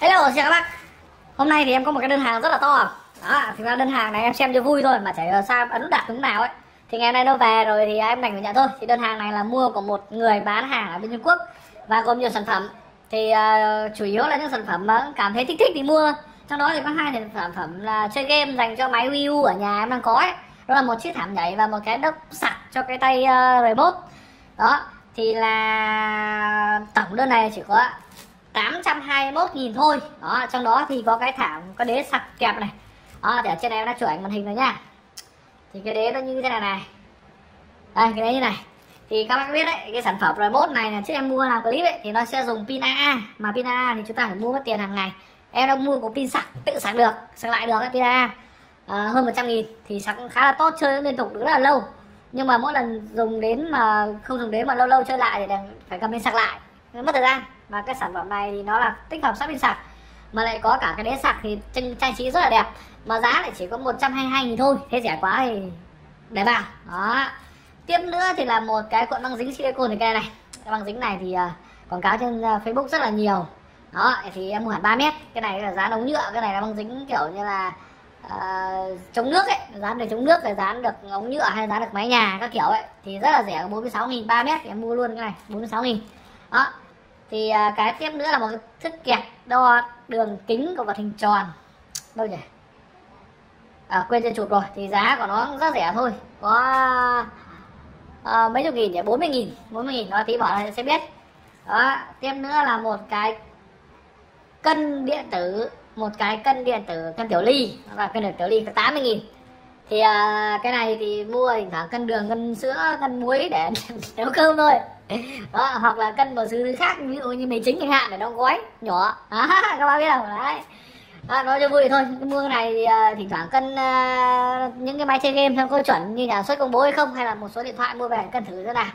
Hello xin các bác. Hôm nay thì em có một cái đơn hàng rất là to. Đó, thì ra đơn hàng này em xem cho vui thôi Mà chả sao ấn đặt đúng nào ấy. Thì ngày nay nó về rồi thì em đành phải nhận thôi. Thì đơn hàng này là mua của một người bán hàng ở bên Trung Quốc Và gồm nhiều sản phẩm. Thì uh, chủ yếu là những sản phẩm mà cảm thấy thích thích thì mua. Trong đó thì có hai sản phẩm là chơi game dành cho máy Wii U ở nhà em đang có ấy. Đó là một chiếc thảm nhảy và một cái đốc sạc cho cái tay ờ, uh, remote Đó thì là tổng đơn này chỉ có 821 nghìn thôi. Đó trong đó thì có cái thảm có đế sạc kẹp này. Đó để trên này em đã chụp ảnh màn hình rồi nha. Thì cái đế nó như thế này này. Đây cái đế như này. Thì các bác biết đấy cái sản phẩm remote này là trước em mua làm clip ấy thì nó sẽ dùng pin AA mà pin AA thì chúng ta phải mua mất tiền hàng ngày. Em đã mua có pin sạc tự sạc được sạc lại được cái pin AA à, ờ, hơn 100 nghìn thì sạc khá là tốt chơi liên tục rất là lâu. Nhưng mà mỗi lần dùng đến mà không dùng đến mà lâu lâu chơi lại thì phải cầm lên sạc lại. Mất thời gian và cái sản phẩm này thì nó là tích hợp sắp pin sạc. Mà lại có cả cái đế sạc thì trang trí rất là đẹp. Mà giá lại chỉ có 122 nghìn thôi thế rẻ quá thì để vào. Đó. Tiếp nữa thì là một cái cuộn băng dính silicone thì cái này. Cái băng dính này thì uh, quảng cáo trên uh, facebook rất là nhiều. Đó thì em mua hẳn 3 mét. Cái này là dán ống nhựa cái này là băng dính kiểu như là uh, chống nước ấy. Dán được chống nước rồi dán được ống nhựa hay dán được mái nhà các kiểu ấy. Thì rất là rẻ 46 nghìn 3 mét thì em mua luôn cái này 46 nghìn. Đó thì uh, cái tiếp nữa là một cái thước kẹp đo đường kính của vật hình tròn. Đâu nhỉ? À, quên trên chụp rồi thì giá của nó rất rẻ thôi. Có uh, mấy chục nghìn nhỉ? 40 nghìn 40 nghìn nó tí bỏ sẽ biết. Đó tiếp nữa là một cái cân điện tử một cái cân điện tử cân tiểu ly. Và cân điện tiểu ly có 80 nghìn. Thì à, cái này thì mua thỉnh thoảng cân đường cân sữa cân muối để nấu cơm thôi. đó hoặc là cân một thứ khác ví dụ như mì chính chẳng hạn để đóng gói nhỏ. À, các bác biết không? Đấy. À, nói cho vui thôi cái mua này thì uh, thỉnh thoảng cân uh, những cái máy chơi game theo câu chuẩn như nhà xuất công bố hay không hay là một số điện thoại mua về cân thử thế nào.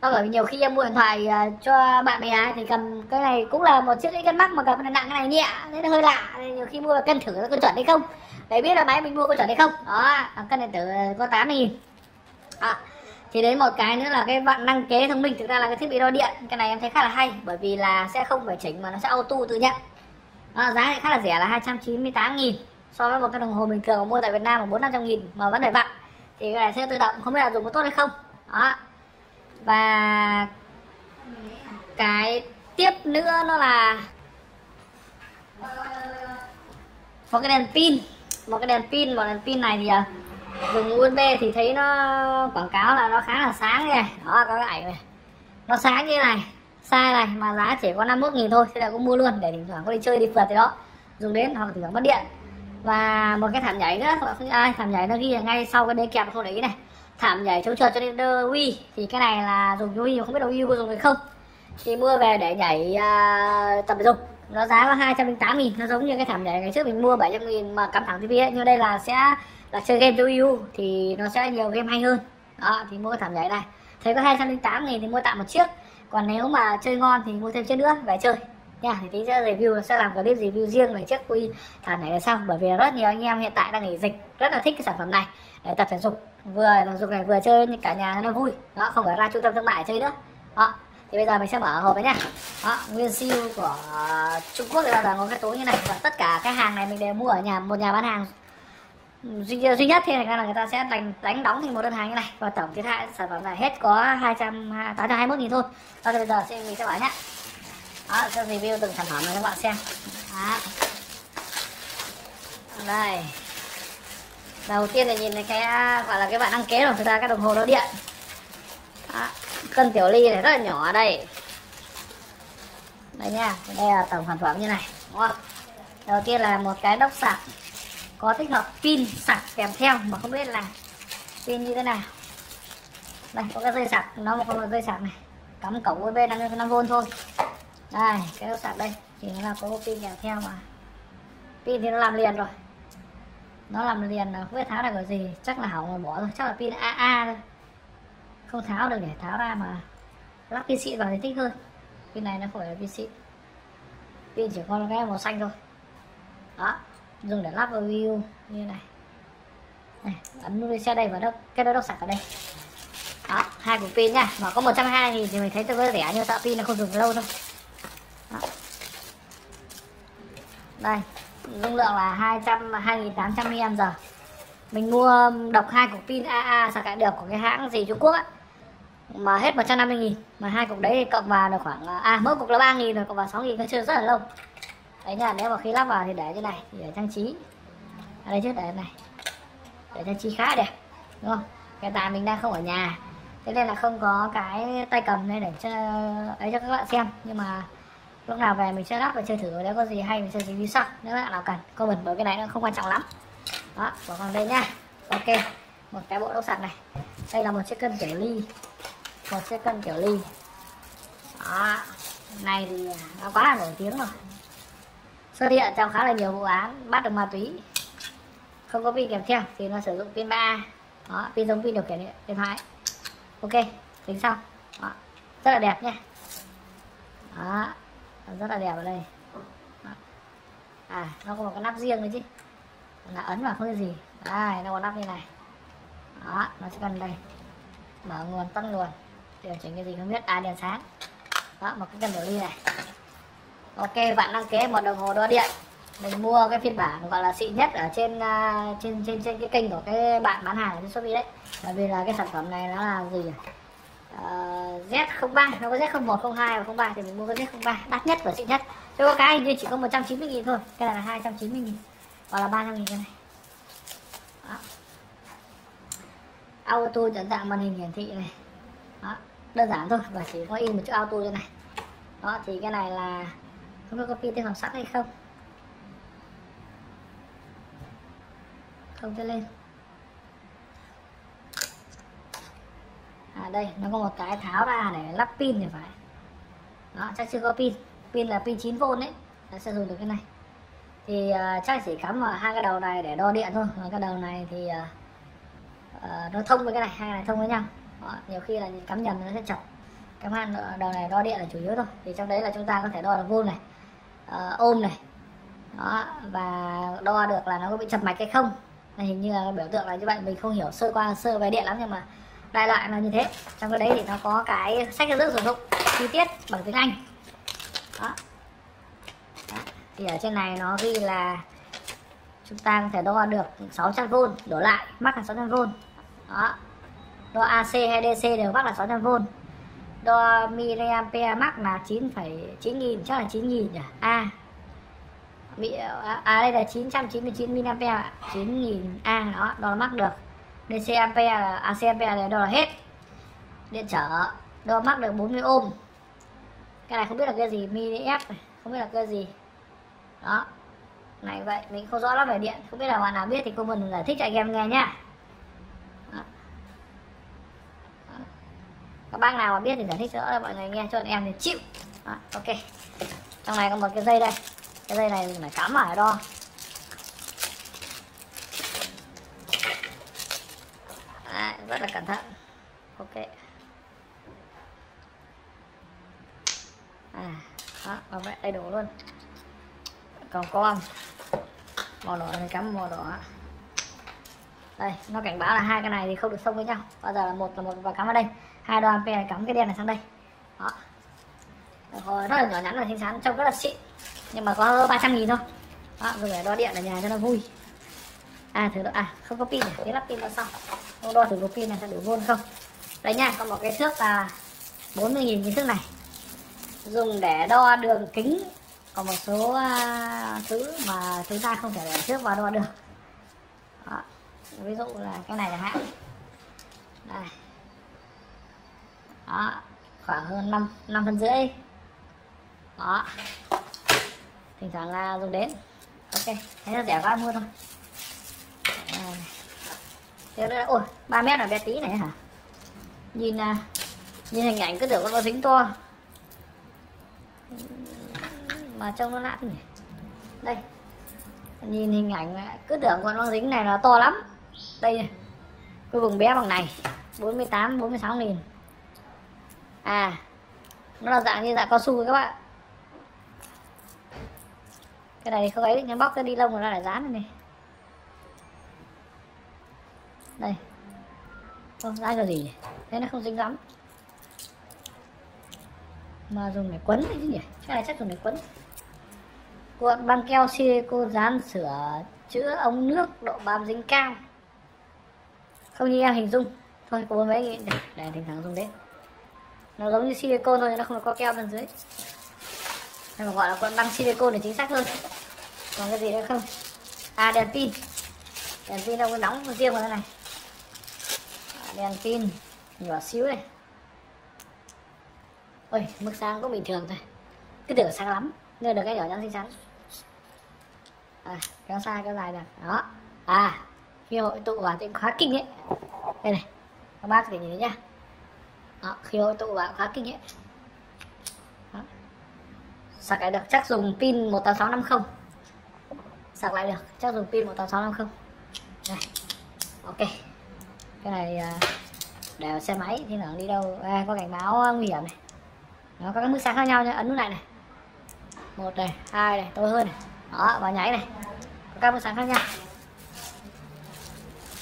Đó bởi vì nhiều khi em mua điện thoại uh, cho bạn bè thì cầm cái này cũng là một chiếc cái cân mắc mà cầm cái nặng cái này nhẹ nên nó hơi lạ. Nên nhiều khi mua về cân thử nó có chuẩn hay không. Để biết là máy mình mua có chuẩn hay không. Đó cân điện tử có tám nghìn. À, thì đến một cái nữa là cái vạn năng kế thông minh thực ra là cái thiết bị đo điện. Cái này em thấy khá là hay bởi vì là sẽ không phải chỉnh mà nó sẽ auto tự nhận. À, giá thì khá là rẻ là 298 nghìn. So với một cái đồng hồ bình thường mua tại Việt Nam là bốn năm trăm nghìn mà vẫn phải vặn thì cái này sẽ tự động không biết là dùng có tốt hay không. Đó. Và cái tiếp nữa nó là một cái đèn pin. Một cái đèn pin một đèn pin này thì à, dùng USB thì thấy nó quảng cáo là nó khá là sáng này đó có cái ảnh này. Nó sáng như này sai này mà giá chỉ có 51 nghìn thôi thế là cũng mua luôn để thỉnh thoảng có đi chơi đi phượt thì đó. Dùng đến hoặc thỉnh thoảng mất điện. Và một cái thảm nhảy nữa ai thảm nhảy nó ghi là ngay sau cái đế kẹp không đấy này. Thảm nhảy chống trượt cho nên đơ Wii thì cái này là dùng cho Wii không biết đâu Wii có dùng hay không. Thì mua về để nhảy uh, tập thể dục nó giá là 208 nghìn, nó giống như cái thảm nhảy ngày trước mình mua 700 nghìn mà cắm thẳng tivi ấy nhưng đây là sẽ là chơi game cho EU thì nó sẽ nhiều game hay hơn. Đó, thì mua cái thảm nhảy này. Thấy có 208 nghìn thì mua tạm một chiếc. Còn nếu mà chơi ngon thì mua thêm chiếc nữa, về chơi. Nha, thì tí sẽ review, sẽ làm clip review riêng về chiếc quy thảm này là xong. Bởi vì rất nhiều anh em hiện tại đang nghỉ dịch, rất là thích cái sản phẩm này để tập thể dục. Vừa tập dục này vừa chơi cả nhà nó vui. Đó, không phải ra trung tâm thương mại chơi nữa. Đó thì bây giờ mình sẽ mở hộp đấy nhá. Đó nguyên siêu của Trung Quốc thì bao giờ có cái túi như này? Và tất cả cái hàng này mình đều mua ở nhà một nhà bán hàng. Duy, duy nhất thì thành ra là người ta sẽ đánh đánh đóng thành một đơn hàng như này. Và tổng thiệt hại sản phẩm này hết có hai trăm tám trăm hai mươi nghìn thôi. Đó thì bây giờ sẽ mình sẽ bảo nhá. Đó sẽ review từng sản phẩm này cho các bạn xem. Đó. đây. Đầu tiên là nhìn thấy cái gọi là cái bạn đăng ký rồi thực ra cái đồng hồ nó điện. Đó cân tiểu ly này rất là nhỏ ở đây. Đây nha, đây là tổng sản phẩm như này, đúng không? Đầu tiên là một cái đốc sạc có tích hợp pin sạc kèm theo mà không biết là pin như thế nào. Đây, có cái dây sạc, nó một con dây sạc này, cắm cổng USB 5V thôi. Đây, cái đốc sạc đây, thì nó là có pin kèm theo mà. Pin thì nó làm liền rồi. Nó làm liền không biết tháo được cái gì, chắc là hỏng rồi, bỏ rồi, chắc là pin AA thôi không tháo được để tháo ra mà. Lắp pin xịn vào thì thích hơn. Pin này nó không phải là pin xịn. Pin chỉ còn cái màu xanh thôi. Đó dùng để lắp vào view như này. Này ấn nút xe đây và đâu cái đó đốc sạc ở đây. Đó hai cục pin nha mà có 120 thì, thì mình thấy tôi có rẻ nhưng sợ pin là không dùng lâu đâu. Đó. đây dung lượng là 200 2800 mAh. giờ mình mua um, đọc hai cục pin AA sạc lại được của cái hãng gì Trung Quốc á. Mà hết 150 nghìn, mà hai cục đấy thì cộng vào được khoảng à mỗi cục là 3 nghìn rồi, cộng vào 6 nghìn, nó chưa rất là lâu. Đấy nha, nếu mà khi lắp vào thì để như này thì để trang trí. Ở đây trước để này, để trang trí khá đẹp, đúng không? Hiện tại mình đang không ở nhà, thế nên là không có cái tay cầm đây để cho ấy cho các bạn xem. Nhưng mà lúc nào về mình sẽ lắp và chơi thử, nếu có gì hay mình sẽ review sau, nếu bạn nào cần comment bởi cái này nó không quan trọng lắm đó bỏ vào đây nha ok một cái bộ đốc sạc này. Đây là một chiếc cân kiểu ly. Một chiếc cân kiểu ly. Đó này thì nó quá là nổi tiếng rồi. Xuất hiện trong khá là nhiều vụ án bắt được ma túy. Không có pin kèm theo thì nó sử dụng pin 3 đó pin giống pin điều khiển điện thoại. Ok tính xong đó. rất là đẹp nhé, đó rất là đẹp ở đây. Đó. à nó có một cái nắp riêng đấy chứ là ấn vào không gì. Đây nó có nắp như này. Đó nó sẽ cần đây. Mở nguồn tắt nguồn. Điều chỉnh cái gì không biết. À đèn sáng. Đó một cái cần đổi ly này. Ok bạn đăng ký một đồng hồ đo điện. Mình mua cái phiên bản gọi là xịn nhất ở trên uh, trên trên trên cái kênh của cái bạn bán hàng ở trên shopee đấy. Bởi vì là cái sản phẩm này nó là gì uh, ờ, Z03 nó có Z01 02 và 03 thì mình mua cái Z03 đắt nhất và xịn nhất. Chứ có cái hình như chỉ có 190 000 thôi. Cái này là 290 000 hoặc là 300 nghìn cái này. Đó. auto nhận dạng màn hình hiển thị này. Đó. đơn giản thôi, và chỉ có in một chữ auto như này. Đó, thì cái này là không có copy tên phòng sẵn hay không? Không cho lên. À đây, nó có một cái tháo ra để lắp pin thì phải. Đó, chắc chưa có pin. Pin là pin 9V đấy nó sẽ dùng được cái này thì uh, chắc chỉ cắm vào hai cái đầu này để đo điện thôi. Và cái đầu này thì uh, uh, nó thông với cái này hai này thông với nhau. Đó, nhiều khi là cắm nhầm nó sẽ chậm cắm hai đầu này đo điện là chủ yếu thôi. Thì trong đấy là chúng ta có thể đo được vôn này uh, ôm này. Đó và đo được là nó có bị chập mạch hay không. Hình như là biểu tượng là như vậy. Mình không hiểu sơ qua sơ về điện lắm nhưng mà đại loại là như thế. Trong cái đấy thì nó có cái sách hướng dẫn sử dụng chi tiết bằng tiếng anh. Đó thì ở trên này nó ghi là chúng ta có thể đo được 600V đổ lại mắc là 600V đó. Đo AC hay DC đều mắc là 600V đo miliampere mắc là 9,9 nghìn chắc là 9 nghìn nhỉ? A. Bị à, à đây là 999 mAh 9000 A đó đo mắc được. DC ampere là AC ampere này đo là hết. Điện trở đo mắc được 40 ohm. Cái này không biết là cái gì mili f không biết là cái gì đó. Này vậy mình không rõ lắm về điện. Không biết là bạn nào biết thì comment giải thích cho anh em nghe nhá. Các bác nào mà biết thì giải thích rõ cho mọi người nghe cho anh em thì chịu. Đó, ok. Trong này có một cái dây đây. Cái dây này mình phải cắm vào đo. Đấy, rất là cẩn thận. Ok. À đó bảo vệ đầy đủ luôn còn con màu đỏ này cắm màu đỏ đây nó cảnh báo là hai cái này thì không được xông với nhau. Bao giờ là một là một và cắm ở đây. Hai đo ampere cắm cái đen này sang đây. Đó. Rồi, rất là nhỏ nhắn và xinh xắn trông rất là xịn. Nhưng mà có 300 nghìn thôi. Đó rồi để đo điện ở nhà cho nó vui. À thử độ à không có pin này thế lắp pin vào sau không đo thử có pin này sẽ đủ vôn không? Đấy nha còn một cái thước là 40 nghìn cái thước này. Dùng để đo đường kính còn một số uh, thứ mà chúng ta không thể để trước vào đo được. Đó. ví dụ là cái này là hạn. Đây. Đó khoảng hơn 5 năm phân rưỡi. Đó. Thỉnh thoảng là dùng đến. Ok thế là rẻ quá mua thôi. Thế đó ôi ba mét là bé tí này hả? Nhìn à, nhìn hình ảnh cứ tưởng con nó dính to mà trông nó lạ thế nhỉ? Đây. Nhìn hình ảnh cứ tưởng con nó dính này là to lắm. Đây cái vùng bé bằng này 48 46 nghìn. À nó là dạng như dạng cao su các bạn. Cái này thì không ấy nhưng bóc cái đi lông rồi ra lại dán này. Đây. Không, dán cái gì nhỉ? Thế nó không dính lắm. Mà dùng để quấn đấy chứ nhỉ? Cái này chắc dùng để quấn cuộn băng keo silicone dán sửa chữa ống nước độ bám dính cao. Không như em hình dung. Thôi có bốn mấy nghìn để, để thỉnh thoảng dùng đấy. Nó giống như silicone thôi nó không có keo bên dưới. Hay mà gọi là cuộn băng silicone để chính xác hơn. Còn cái gì nữa không? À đèn pin. Đèn pin đâu có nóng riêng vào đây này. À, đèn pin nhỏ xíu này. Ôi mức sáng cũng bình thường thôi. Cứ tưởng sáng lắm nên được cái nhỏ nhắn xinh xắn à, kéo xa kéo dài được. Đó. À khi hội tụ vào thì khóa kinh ấy. Đây này các bác thể nhìn thấy nhá. Đó, khi hội tụ vào khóa kinh ấy. Đó. sạc lại được chắc dùng pin 18650 sạc lại được chắc dùng pin 18650 này ok. Cái này à, đèo xe máy thì nó đi đâu? À, có cảnh báo nguy hiểm này. Nó có các mức sáng khác nhau nhé ấn nút này này. Một này hai này tối hơn này đó và nháy này. Có các mức sáng khác nhau.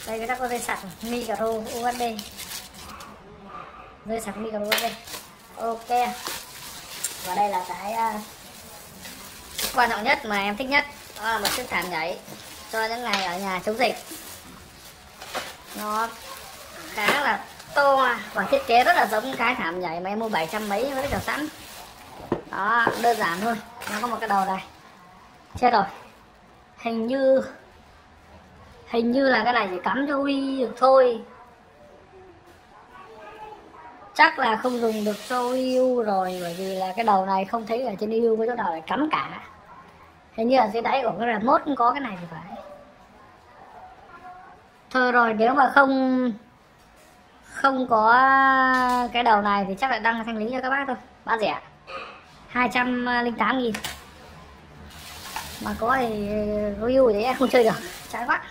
Đây người ta có dây sạc micro usb dây sạc micro usb ok. Và đây là cái uh, quan trọng nhất mà em thích nhất. Đó là một chiếc thảm nhảy cho những ngày ở nhà chống dịch. Nó khá là to và thiết kế rất là giống cái thảm nhảy mà em mua 700 mấy với cái sẵn. Đó đơn giản thôi. Nó có một cái đầu này chết rồi. Hình như hình như là cái này chỉ cắm cho Wii được thôi. Chắc là không dùng được cho Wii U rồi, bởi vì là cái đầu này không thấy ở trên Wii U có chỗ nào để cắm cả. Hình như ở dưới đáy của cái remote cũng có cái này thì phải. Thôi rồi, nếu mà không không có cái đầu này thì chắc là đăng thanh lý cho các bác thôi. Bán rẻ 208 nghìn mà có thì review thì em không chơi được. Trái quá.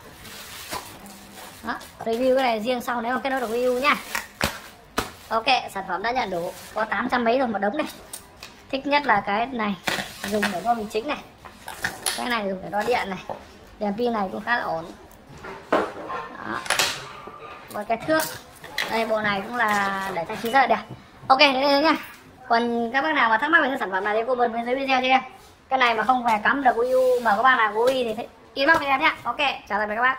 Đó, review cái này riêng sau nếu mà kết nối được review nha ok sản phẩm đã nhận đủ. Có 800 mấy rồi một đống này. Thích nhất là cái này. Dùng để đo bình chính này. Cái này dùng để đo điện này. Đèn pin này cũng khá là ổn. Đó. và cái thước. Đây bộ này cũng là để trang trí rất là đẹp. Ok đến đây nha còn các bác nào mà thắc mắc về cái sản phẩm này thì cô bên dưới video cho em cái này mà không về cắm được Wii U mà các bạn nào có Wii thì inbox cho em nhé ok chào tạm biệt các bạn